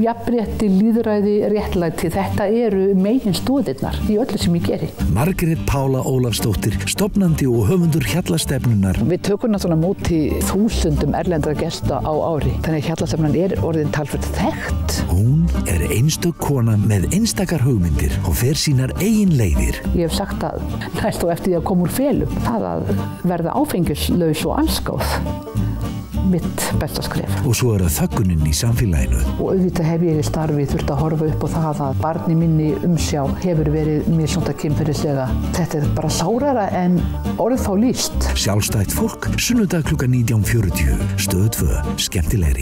jafnrétti, líðræði, réttlæti. Þetta eru megin stóðirnar í öllu sem ég geri. Margrét Pála Ólafsdóttir, stopnandi og höfundur hjallastefnunar. Við tökum náttúrulega móti þúsundum erlendra gesta á ári. Þannig að hjallastefnan er orðin talfært þekkt. Hún er einstök kona með einstakar hugmyndir og fer sínar eigin leiðir. Ég hef sagt að næst og eftir því að koma úr felum, það að verða áfengislaus og allskáð mitt besta skref. Og svo er það þöggunin í samfélaginu. Og auðvitað hef ég í starfi þurft að horfa upp og það að barni minni umsjá hefur verið mér svona kynferðislega. Þetta er bara sárara en orð þá líst. Sjálfstætt fólk, sunnudag klukka 19.40, stöð 2, skemmtilegri.